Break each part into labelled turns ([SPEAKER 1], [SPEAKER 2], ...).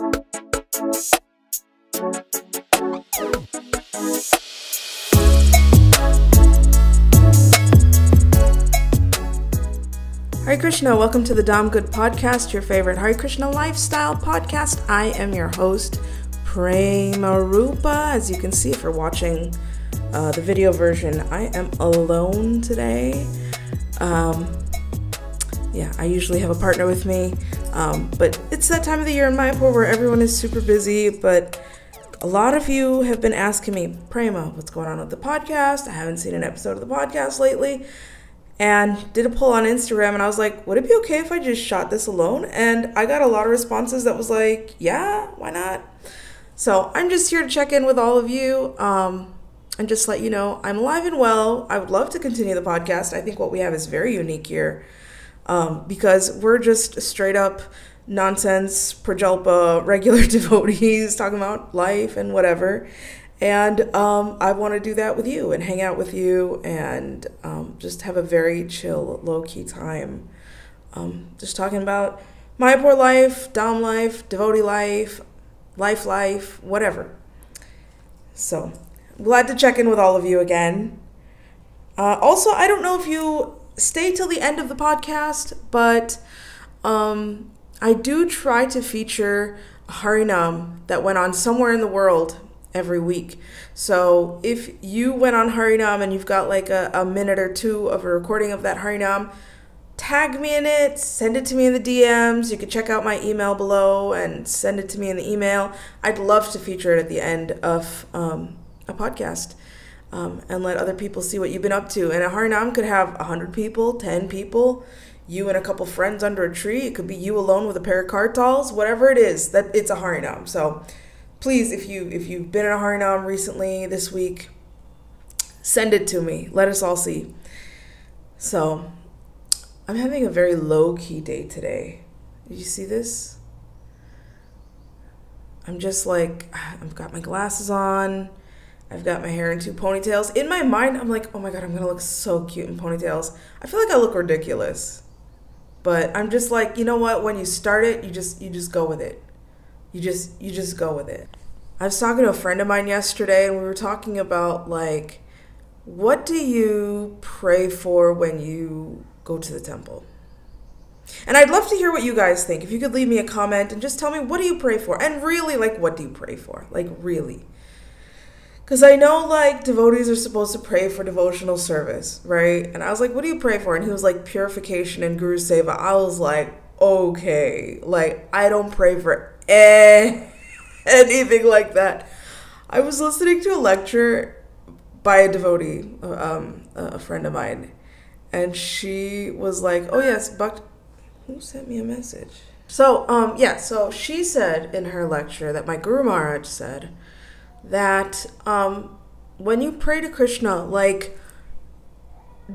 [SPEAKER 1] Hare Krishna, welcome to the Dham Good Podcast, your favorite Hare Krishna lifestyle podcast. I am your host, Prema Rupa. As you can see, if you're watching uh, the video version, I am alone today. Um, yeah, I usually have a partner with me, um, but it's that time of the year in Mayapur where everyone is super busy. But a lot of you have been asking me, Prema, what's going on with the podcast? I haven't seen an episode of the podcast lately and did a poll on Instagram and I was like, would it be okay if I just shot this alone? And I got a lot of responses that was like, yeah, why not? So I'm just here to check in with all of you um, and just let you know I'm alive and well. I would love to continue the podcast. I think what we have is very unique here um, because we're just straight up nonsense, prajalpa, regular devotees talking about life and whatever. And um, I want to do that with you and hang out with you and um, just have a very chill, low key time. Um, just talking about my poor life, Dham life, devotee life, life life, whatever. So, glad to check in with all of you again. Uh, also, I don't know if you stay till the end of the podcast, but um, I do try to feature a Harinam that went on somewhere in the world every week. So if you went on Harinam and you've got like a, a minute or two of a recording of that Harinam, tag me in it, send it to me in the DMs. You can check out my email below and send it to me in the email. I'd love to feature it at the end of um, a podcast. Um, and let other people see what you've been up to. And a Harinam could have 100 people, 10 people, you and a couple friends under a tree. It could be you alone with a pair of kartals, whatever it is, that it's a Harinam. So please, if you if you've been in a Harinam recently this week, send it to me. Let us all see. So, I'm having a very low key day today. Did you see this? I'm just like I've got my glasses on. I've got my hair in two ponytails. In my mind, I'm like, oh my god, I'm gonna look so cute in ponytails. I feel like I look ridiculous. But I'm just like, you know what? When you start it, you just you just go with it. You just you just go with it. I was talking to a friend of mine yesterday and we were talking about like what do you pray for when you go to the temple? And i'd love to hear what you guys think. If you could leave me a comment and just tell me what do you pray for? And really like what do you pray for? Like really because I know like devotees are supposed to pray for devotional service, right? And I was like, what do you pray for? And he was like, purification and Guru Seva. I was like, okay. Like, I don't pray for eh, anything like that. I was listening to a lecture by a devotee, um, a friend of mine, and she was like, "Oh yes, Buck, who sent me a message?" So, um, yeah, so she said in her lecture that my Guru Maharaj said that um, when you pray to Krishna, like,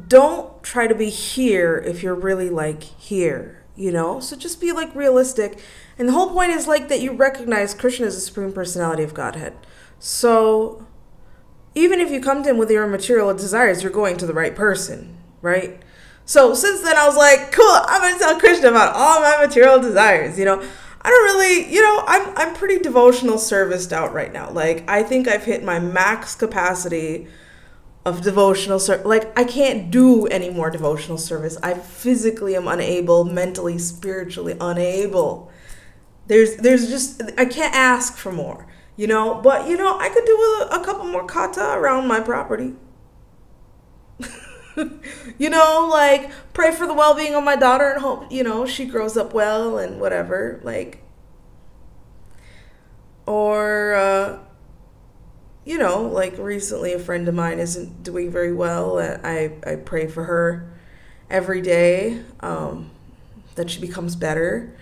[SPEAKER 1] don't try to be here if you're really like here, you know? So just be like realistic and the whole point is like that you recognize Krishna as the supreme personality of Godhead. So even if you come to him with your material desires, you're going to the right person, right? So since then I was like, cool, I'm gonna tell Krishna about all my material desires, you know. I don't really, you know, I'm I'm pretty devotional serviced out right now. Like I think I've hit my max capacity of devotional service. Like I can't do any more devotional service. I physically am unable, mentally, spiritually unable there's there's just I can't ask for more, you know. But you know, I could do a, a couple more kata around my property. you know, like pray for the well-being of my daughter and hope you know she grows up well and whatever. Like, or uh, you know, like recently a friend of mine isn't doing very well. I I pray for her every day um, that she becomes better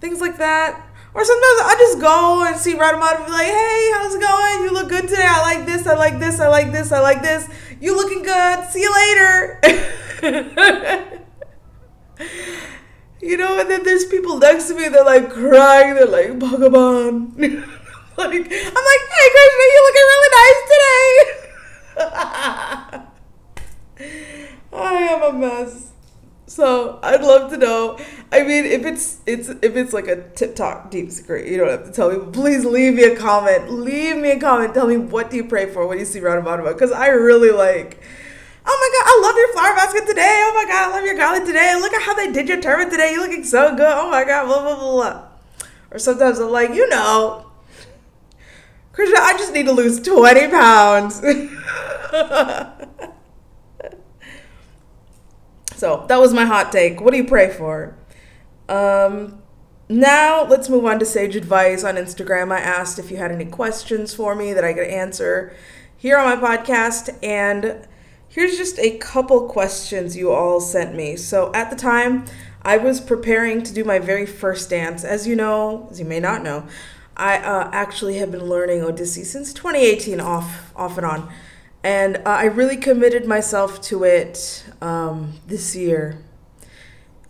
[SPEAKER 1] things like that. Or sometimes I just go and see Radhamad and be like, hey, how's it going? You look good today. I like this. I like this. I like this. I like this. You looking good. See you later. you know, and then there's people next to me, they're like crying. They're like, Bhagavan. like, I'm like, hey, Krishna, you looking really nice today. I am a mess. So I'd love to know. I mean, if it's it's if it's like a tip top deep secret, you don't have to tell me. Please leave me a comment. Leave me a comment. Tell me what do you pray for when you see Roundabout about because I really like. Oh my god, I love your flower basket today. Oh my god, I love your garland today. Look at how they did your turban today. You're looking so good. Oh my god, blah blah blah blah. Or sometimes I'm like, you know, Krishna, I just need to lose 20 pounds. so that was my hot take. What do you pray for? Um, now let's move on to sage advice on Instagram. I asked if you had any questions for me that I could answer here on my podcast, and here's just a couple questions you all sent me. So at the time, I was preparing to do my very first dance. As you know, as you may not know, I uh, actually have been learning Odissi since 2018, off off and on, and uh, I really committed myself to it um, this year.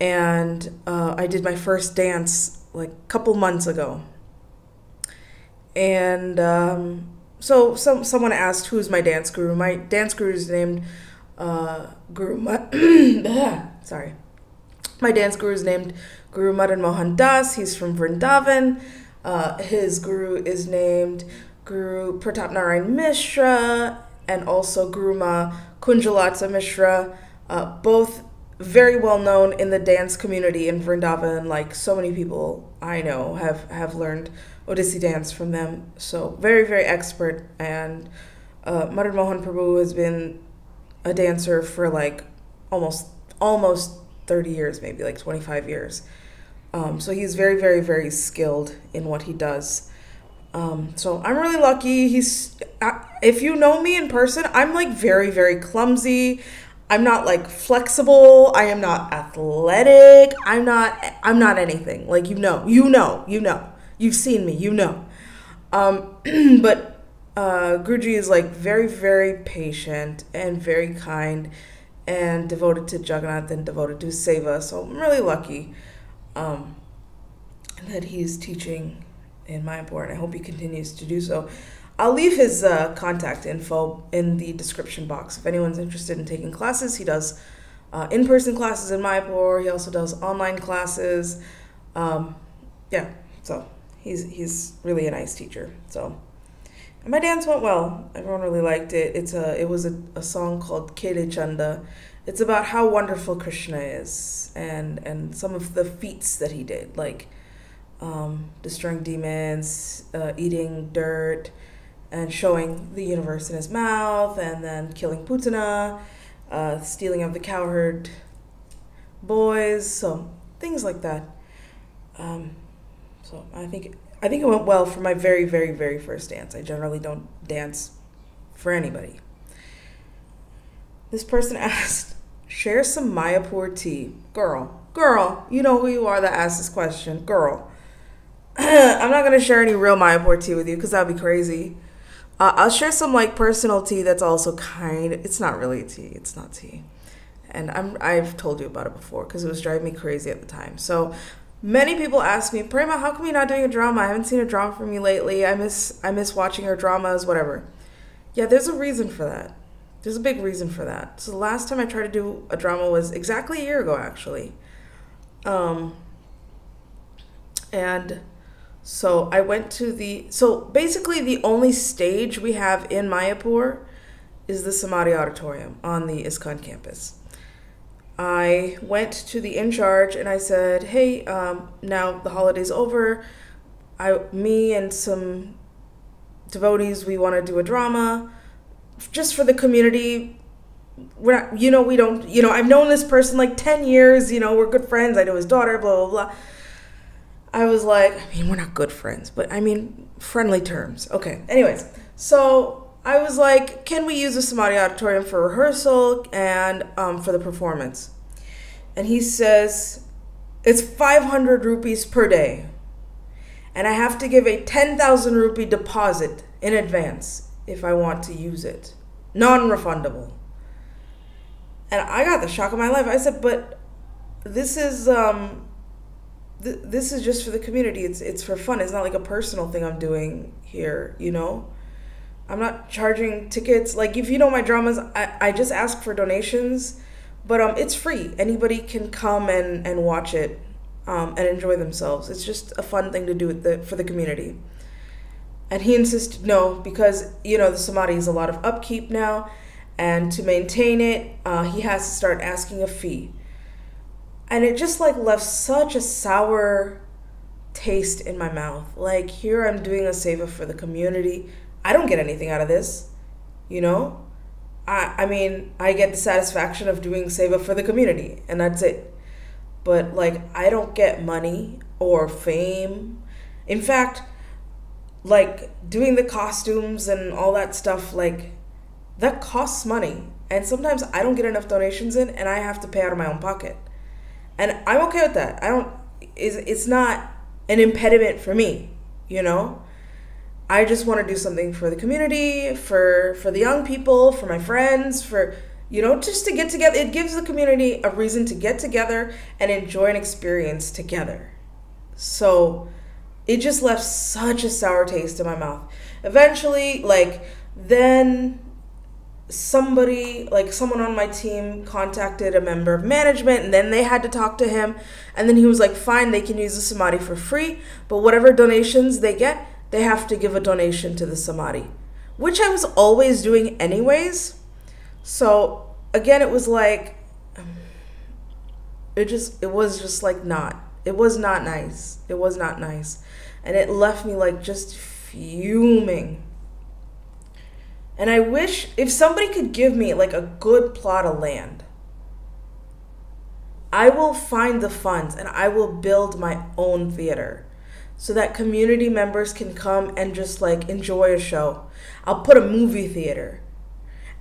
[SPEAKER 1] And uh, I did my first dance like a couple months ago. And um, so some someone asked who's my dance guru. My dance guru is named uh, Guru. Ma- Sorry, my dance guru is named Guru Madan Mohan Das. He's from Vrindavan. Uh, his guru is named Guru Pratap Narayan Mishra and also Guru Ma Kunjalatsa Mishra, uh, both very well known in the dance community in Vrindavan. Like so many people I know have, have learned Odissi dance from them. So very, very expert. And uh, Madan Mohan Prabhu has been a dancer for like almost almost 30 years, maybe like 25 years. Um, so he's very, very, very skilled in what he does. Um, so I'm really lucky. He's, if you know me in person, I'm like very, very clumsy. I'm not like flexible. I am not athletic. I'm not. I'm not anything. Like you know, you know, you know. You've seen me. You know. Um, but uh, Guruji is like very, very patient and very kind, and devoted to Jagannath and devoted to Seva. So I'm really lucky um, that he's teaching in Mayapur, and I hope he continues to do so. I'll leave his uh, contact info in the description box if anyone's interested in taking classes. He does uh, in person classes in Mayapur, he also does online classes. Um, yeah, so he's, he's really a nice teacher. So. And my dance went well. Everyone really liked it. It's a it was a, a song called Kede Chanda, it's about how wonderful Krishna is and and some of the feats that he did, like um, destroying demons, uh, eating dirt, and showing the universe in his mouth, and then killing Putana, uh, stealing of the cowherd boys, so things like that. Um, so I think I think it went well for my very very very first dance. I generally don't dance for anybody. This person asked, Share some Mayapur tea. Girl, girl, you know who you are that asked this question. Girl. I'm not going to share any real Mayapur tea with you because that'd be crazy. Uh, I'll share some like personal tea that's also kind. It's not really tea. It's not tea. And I'm I've told you about it before because it was driving me crazy at the time. So many people ask me, Prema, how come you're not doing a drama? I haven't seen a drama from you lately. I miss I miss watching your dramas, whatever. Yeah, there's a reason for that. There's a big reason for that. So the last time I tried to do a drama was exactly a year ago, actually. Um, and so I went to the. So basically, the only stage we have in Mayapur is the Samadhi Auditorium on the ISKCON campus. I went to the in charge and I said, "Hey, um, now the holiday's over. I, me and some devotees, we want to do a drama just for the community we're not you know we don't you know i've known this person like 10 years you know we're good friends i know his daughter blah blah blah i was like i mean we're not good friends but i mean friendly terms okay anyways so i was like can we use the samadhi auditorium for rehearsal and um, for the performance and he says it's 500 rupees per day and i have to give a 10000 rupee deposit in advance if I want to use it. Non refundable. And I got the shock of my life. I said, but this is um th- this is just for the community. It's it's for fun. It's not like a personal thing I'm doing here, you know? I'm not charging tickets. Like if you know my dramas, I, I just ask for donations but um, it's free. Anybody can come and and watch it um, and enjoy themselves. It's just a fun thing to do with the, for the community. And he insisted no, because you know the samadhi is a lot of upkeep now, and to maintain it, uh, he has to start asking a fee. And it just like left such a sour taste in my mouth. Like here, I'm doing a seva for the community. I don't get anything out of this, you know. I I mean, I get the satisfaction of doing seva for the community, and that's it but like I don't get money or fame. In fact, like doing the costumes and all that stuff, like that costs money. And sometimes I don't get enough donations in and I have to pay out of my own pocket. And I'm okay with that. I don't it's, it's not an impediment for me, you know? I just want to do something for the community, for for the young people, for my friends, for you know, just to get together. It gives the community a reason to get together and enjoy an experience together. So it just left such a sour taste in my mouth. Eventually, like, then somebody, like someone on my team, contacted a member of management and then they had to talk to him. And then he was like, fine, they can use the Samadhi for free, but whatever donations they get, they have to give a donation to the Samadhi, which I was always doing anyways so again, it was like, it just, it was just like not, it was not nice. It was not nice. And it left me like just fuming. And I wish if somebody could give me like a good plot of land, I will find the funds and I will build my own theater so that community members can come and just like enjoy a show. I'll put a movie theater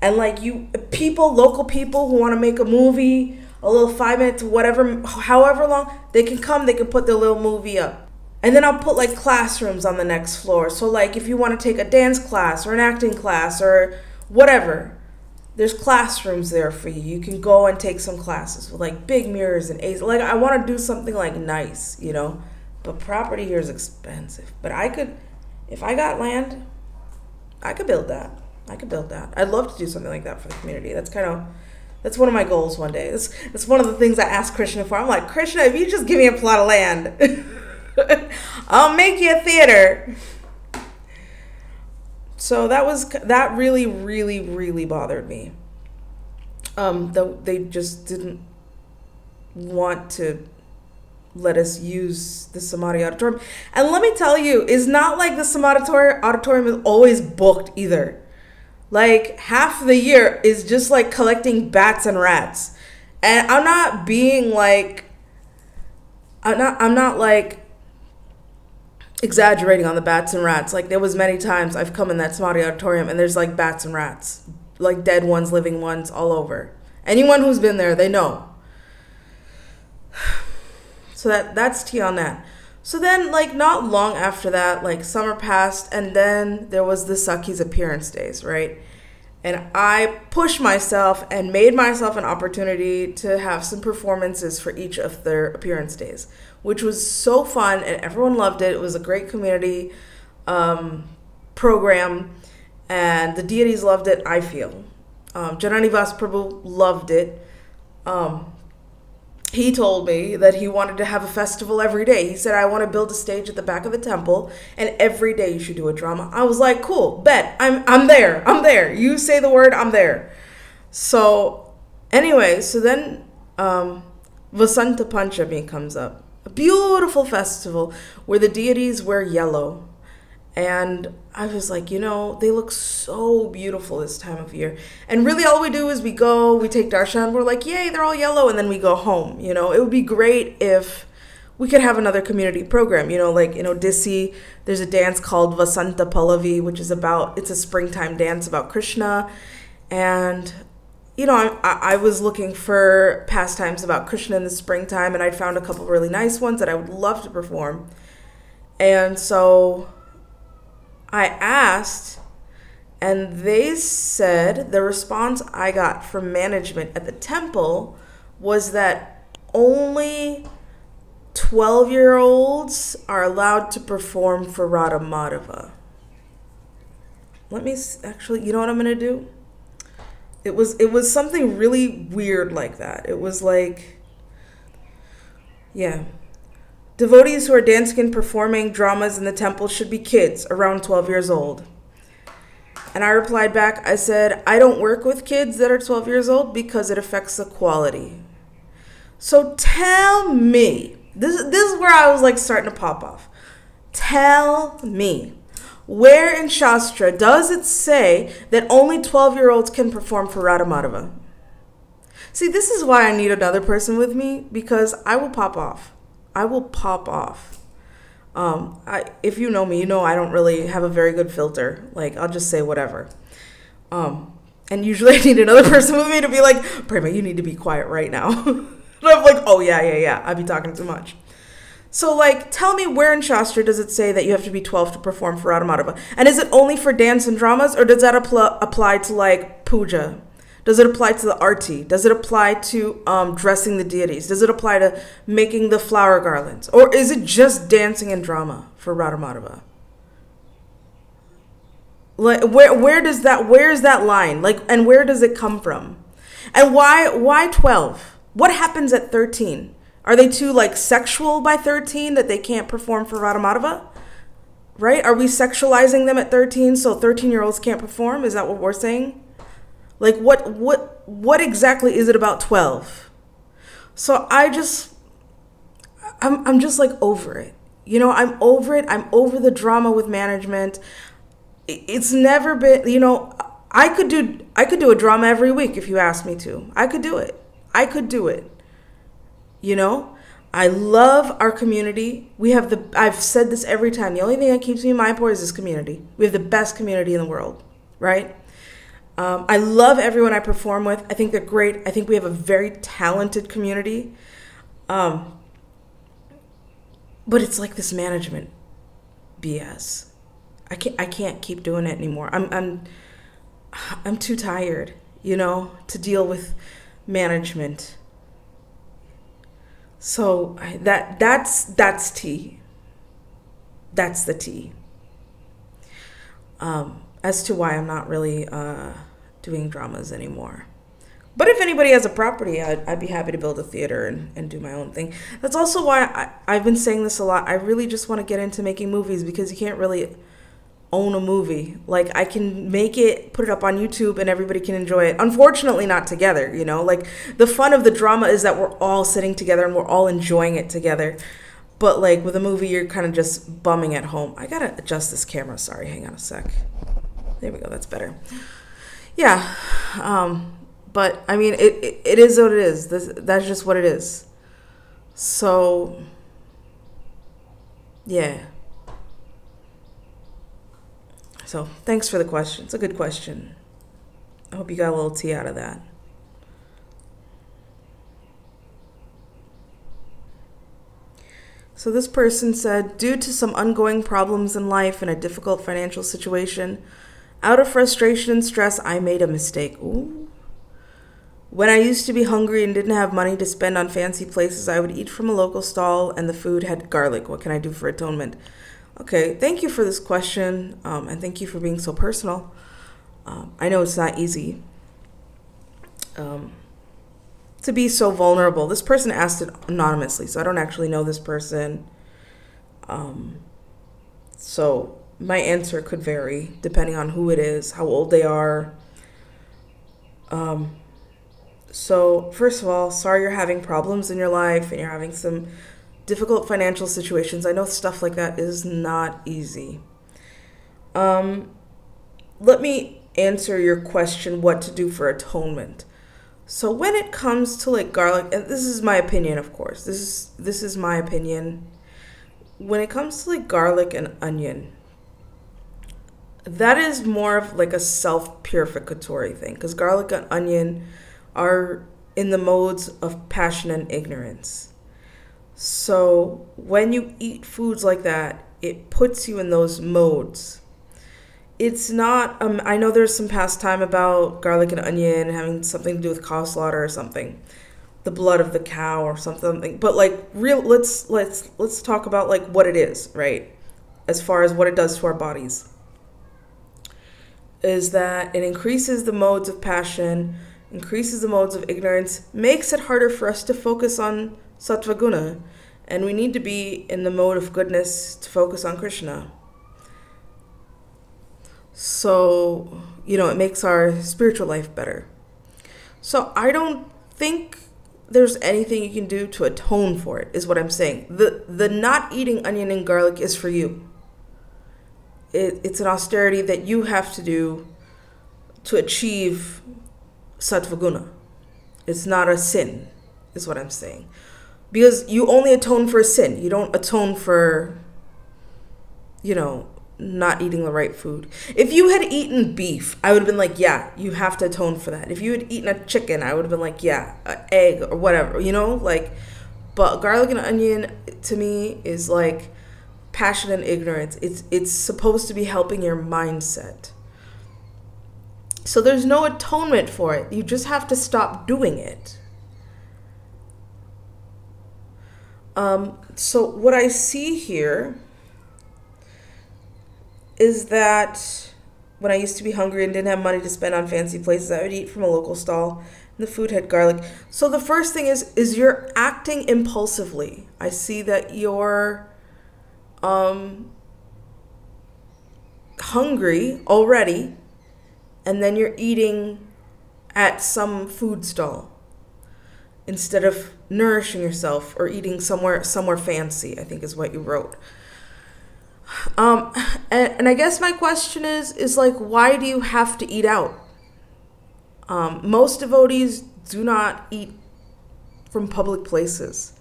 [SPEAKER 1] and like you people local people who want to make a movie a little five minutes whatever however long they can come they can put their little movie up and then i'll put like classrooms on the next floor so like if you want to take a dance class or an acting class or whatever there's classrooms there for you you can go and take some classes with like big mirrors and aids like i want to do something like nice you know but property here is expensive but i could if i got land i could build that I could build that. I'd love to do something like that for the community. That's kind of that's one of my goals one day. That's that's one of the things I asked Krishna for. I'm like, Krishna, if you just give me a plot of land, I'll make you a theater. So that was that really, really, really bothered me. Um, the, they just didn't want to let us use the Samadhi Auditorium. And let me tell you, it's not like the Samadhi Auditorium is always booked either. Like half the year is just like collecting bats and rats. And I'm not being like I'm not I'm not like exaggerating on the bats and rats. Like there was many times I've come in that Samadhi auditorium and there's like bats and rats. Like dead ones, living ones all over. Anyone who's been there, they know. So that that's tea on that. So then, like, not long after that, like, summer passed, and then there was the Sakhi's appearance days, right? And I pushed myself and made myself an opportunity to have some performances for each of their appearance days, which was so fun, and everyone loved it. It was a great community um, program, and the deities loved it, I feel. Um, Jananivas Prabhu loved it. Um, he told me that he wanted to have a festival every day. He said, I want to build a stage at the back of the temple, and every day you should do a drama. I was like, cool, bet. I'm, I'm there. I'm there. You say the word, I'm there. So, anyway, so then um, Vasanta Panchami comes up. Beautiful festival where the deities wear yellow. And I was like, you know, they look so beautiful this time of year. And really, all we do is we go, we take darshan, we're like, yay, they're all yellow, and then we go home. You know, it would be great if we could have another community program. You know, like in Odissi, there's a dance called Vasanta Pallavi, which is about, it's a springtime dance about Krishna. And, you know, I, I was looking for pastimes about Krishna in the springtime, and I found a couple really nice ones that I would love to perform. And so I asked, and they said the response I got from management at the temple was that only 12 year olds are allowed to perform for Radha Madhava. Let me actually, you know what I'm going to do? It was it was something really weird like that. It was like yeah. Devotees who are dancing and performing dramas in the temple should be kids around 12 years old. And I replied back, I said, I don't work with kids that are 12 years old because it affects the quality. So tell me, this, this is where I was like starting to pop off. Tell me, where in Shastra does it say that only 12 year olds can perform for Radha Madhava? See, this is why I need another person with me because I will pop off. I will pop off. Um, I, if you know me, you know I don't really have a very good filter. Like, I'll just say whatever. Um, and usually I need another person with me to be like, Prema, you need to be quiet right now. and I'm like, oh, yeah, yeah, yeah. I'd be talking too much. So, like, tell me where in Shastra does it say that you have to be 12 to perform for Radha? And is it only for dance and dramas, or does that apl- apply to, like, puja? Does it apply to the arti? Does it apply to um, dressing the deities? Does it apply to making the flower garlands? Or is it just dancing and drama for Radha Madhava? Like, where, where does that, where is that line? Like, and where does it come from? And why, why 12? What happens at 13? Are they too like sexual by 13 that they can't perform for Radha Madhava? Right? Are we sexualizing them at 13 so 13 year olds can't perform? Is that what we're saying? Like what what what exactly is it about 12? So I just I'm I'm just like over it. You know, I'm over it. I'm over the drama with management. It's never been, you know, I could do I could do a drama every week if you asked me to. I could do it. I could do it. You know, I love our community. We have the, I've said this every time. The only thing that keeps me in Mayapur is this community. We have the best community in the world, right? Um, I love everyone I perform with. I think they're great. I think we have a very talented community. Um, but it's like this management BS. I can't, I can't keep doing it anymore. I'm, I'm, I'm too tired, you know, to deal with management so that that's that's tea. That's the tea. Um, as to why I'm not really uh, doing dramas anymore. But if anybody has a property, I'd, I'd be happy to build a theater and, and do my own thing. That's also why I, I've been saying this a lot. I really just want to get into making movies because you can't really own a movie. Like I can make it, put it up on YouTube and everybody can enjoy it. Unfortunately not together, you know? Like the fun of the drama is that we're all sitting together and we're all enjoying it together. But like with a movie you're kind of just bumming at home. I got to adjust this camera. Sorry, hang on a sec. There we go. That's better. Yeah. Um but I mean it it, it is what it is. This, that's just what it is. So yeah. So thanks for the question. It's a good question. I hope you got a little tea out of that. So this person said, due to some ongoing problems in life and a difficult financial situation, out of frustration and stress, I made a mistake. Ooh. When I used to be hungry and didn't have money to spend on fancy places, I would eat from a local stall and the food had garlic. What can I do for atonement? Okay, thank you for this question, um, and thank you for being so personal. Um, I know it's not easy um, to be so vulnerable. This person asked it anonymously, so I don't actually know this person. Um, so my answer could vary depending on who it is, how old they are. Um, so, first of all, sorry you're having problems in your life and you're having some difficult financial situations. I know stuff like that is not easy. Um, let me answer your question what to do for atonement. So when it comes to like garlic, and this is my opinion, of course. This is this is my opinion. When it comes to like garlic and onion, that is more of like a self purificatory thing because garlic and onion are in the modes of passion and ignorance. So when you eat foods like that, it puts you in those modes. It's not, um, I know there's some past time about garlic and onion having something to do with cow slaughter or something, the blood of the cow or something. But like real, let's let's let's talk about like what it is, right? As far as what it does to our bodies. is that it increases the modes of passion, increases the modes of ignorance, makes it harder for us to focus on sattva guna, and we need to be in the mode of goodness to focus on Krishna. So, you know, it makes our spiritual life better. So, I don't think there's anything you can do to atone for it is what i'm saying the the not eating onion and garlic is for you it, it's an austerity that you have to do to achieve sattvaguna it's not a sin is what i'm saying because you only atone for a sin you don't atone for you know not eating the right food. If you had eaten beef, I would have been like, yeah, you have to atone for that. If you had eaten a chicken, I would have been like, yeah, an egg or whatever, you know? Like, but garlic and onion to me is like passion and ignorance. It's it's supposed to be helping your mindset. So there's no atonement for it. You just have to stop doing it. Um, so what I see here is that when I used to be hungry and didn't have money to spend on fancy places, I would eat from a local stall. And the food had garlic. So the first thing is is you're acting impulsively. I see that you're um hungry already and then you're eating at some food stall instead of nourishing yourself or eating somewhere somewhere fancy, I think is what you wrote. Um, and, and I guess my question is is like, why do you have to eat out? Um, most devotees do not eat from public places.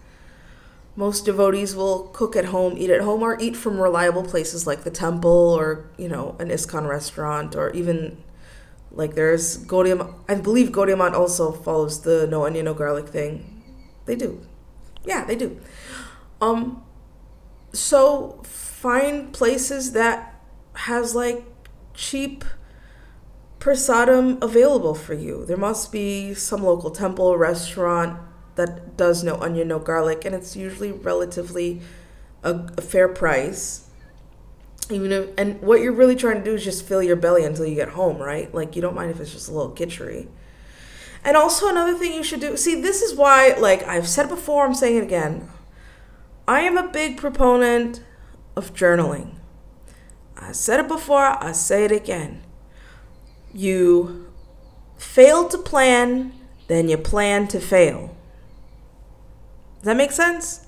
[SPEAKER 1] Most devotees will cook at home, eat at home, or eat from reliable places like the temple or, you know, an ISKCON restaurant or even like there's Gaudiya. I believe Gaudiya also follows the no onion, no garlic thing. They do. Yeah, they do. Um, so find places that has like cheap prasadam available for you. There must be some local temple restaurant that does no onion, no garlic, and it's usually relatively a, a fair price. Even if, and what you're really trying to do is just fill your belly until you get home, right? Like you don't mind if it's just a little kitchery. And also another thing you should do. See, this is why, like I've said before, I'm saying it again. I am a big proponent of journaling. I said it before, I say it again. You fail to plan, then you plan to fail. Does that make sense?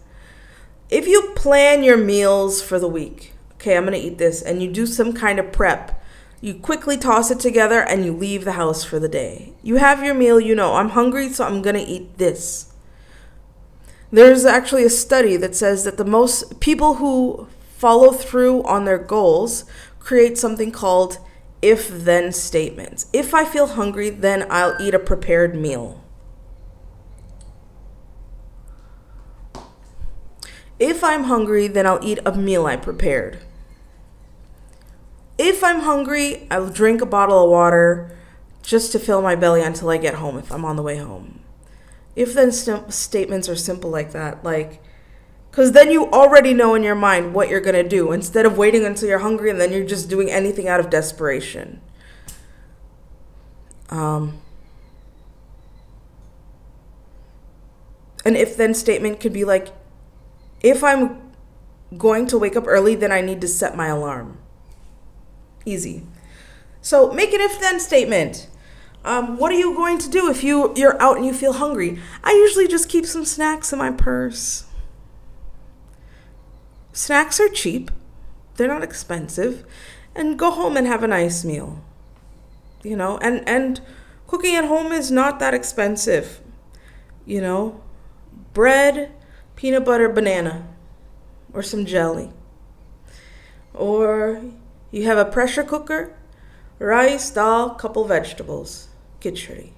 [SPEAKER 1] If you plan your meals for the week, okay, I'm gonna eat this, and you do some kind of prep, you quickly toss it together and you leave the house for the day. You have your meal, you know, I'm hungry, so I'm gonna eat this. There's actually a study that says that the most people who follow through on their goals, create something called if then statements. If I feel hungry, then I'll eat a prepared meal. If I'm hungry, then I'll eat a meal I prepared. If I'm hungry, I'll drink a bottle of water just to fill my belly until I get home if I'm on the way home. If then st- statements are simple like that, like because then you already know in your mind what you're going to do instead of waiting until you're hungry and then you're just doing anything out of desperation. Um, an if then statement could be like, if I'm going to wake up early, then I need to set my alarm. Easy. So make an if then statement. Um, what are you going to do if you, you're out and you feel hungry? I usually just keep some snacks in my purse. Snacks are cheap, they're not expensive, and go home and have a nice meal. You know, and and cooking at home is not that expensive. You know, bread, peanut butter, banana, or some jelly. Or you have a pressure cooker, rice, dal, couple vegetables, khichdi.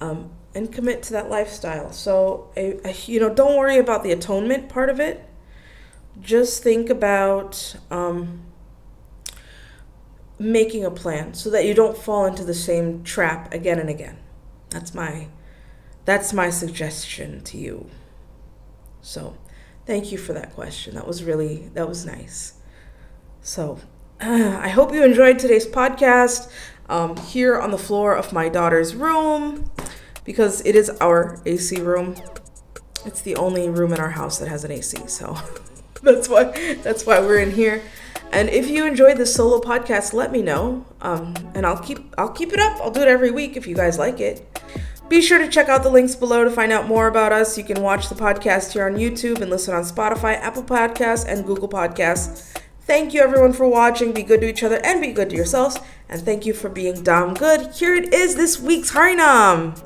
[SPEAKER 1] Um, and commit to that lifestyle. So, you know, don't worry about the atonement part of it just think about um, making a plan so that you don't fall into the same trap again and again. That's my that's my suggestion to you. So, thank you for that question. That was really that was nice. So, I hope you enjoyed today's podcast um, here on the floor of my daughter's room because it is our AC room. It's the only room in our house that has an AC, so that's why that's why we're in here. And if you enjoyed this solo podcast, let me know, um, and I'll keep I'll keep it up. I'll do it every week if you guys like it. Be sure to check out the links below to find out more about us. You can watch the podcast here on YouTube and listen on Spotify, Apple Podcasts, and Google Podcasts. Thank you everyone for watching. Be good to each other and be good to yourselves. And thank you for being damn good. Here it is this week's Harinam.